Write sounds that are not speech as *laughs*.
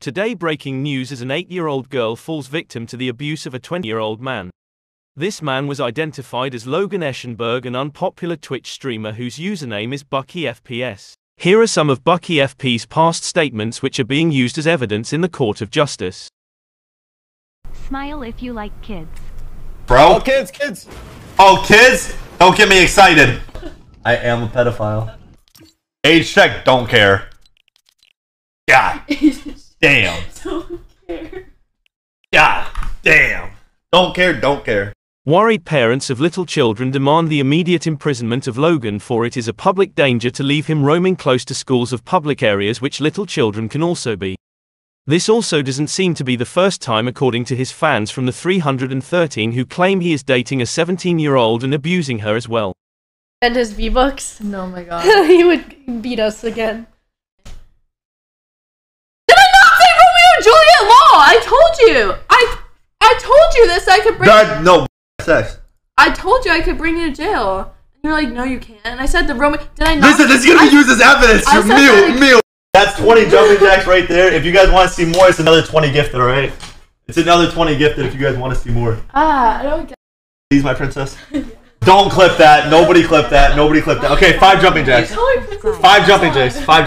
Today, breaking news as an 8 year old girl falls victim to the abuse of a 20 year old man. This man was identified as Logan Eschenberg, an unpopular Twitch streamer whose username is BuckeFPS. Here are some of BuckeFPS past statements which are being used as evidence in the court of justice. Smile if you like kids. Bro? Oh, kids, kids. Oh, kids? Don't get me excited. I am a pedophile. Age check, don't care. God *laughs* damn. *laughs* Don't care. God damn. Don't care, don't care. Worried parents of little children demand the immediate imprisonment of Logan for it is a public danger to leave him roaming close to schools of public areas which little children can also be. This also doesn't seem to be the first time according to his fans from the 313 who claim he is dating a 17 year old and abusing her as well. And his V-Bucks. No, my *laughs* god. he would beat us again. Did I not say Romeo and Juliet law? I told you. I I told you this. I could bring. God, no, sex. I told you I could bring you to jail. And you're like, no, you can't. And I said the Romeo. Did I not? Listen, this is gonna be used as evidence. I You're said that- mute, mute. That's 20 jumping jacks right there. If you guys want to see more, it's another 20 gifted, alright? It's another 20 gifted if you guys want to see more. Ah, I don't get. Please, my princess. *laughs* Don't clip that. Nobody clip that. Nobody clip that. Okay, five jumping jacks. Tell me, Princess Five jumping jacks. Five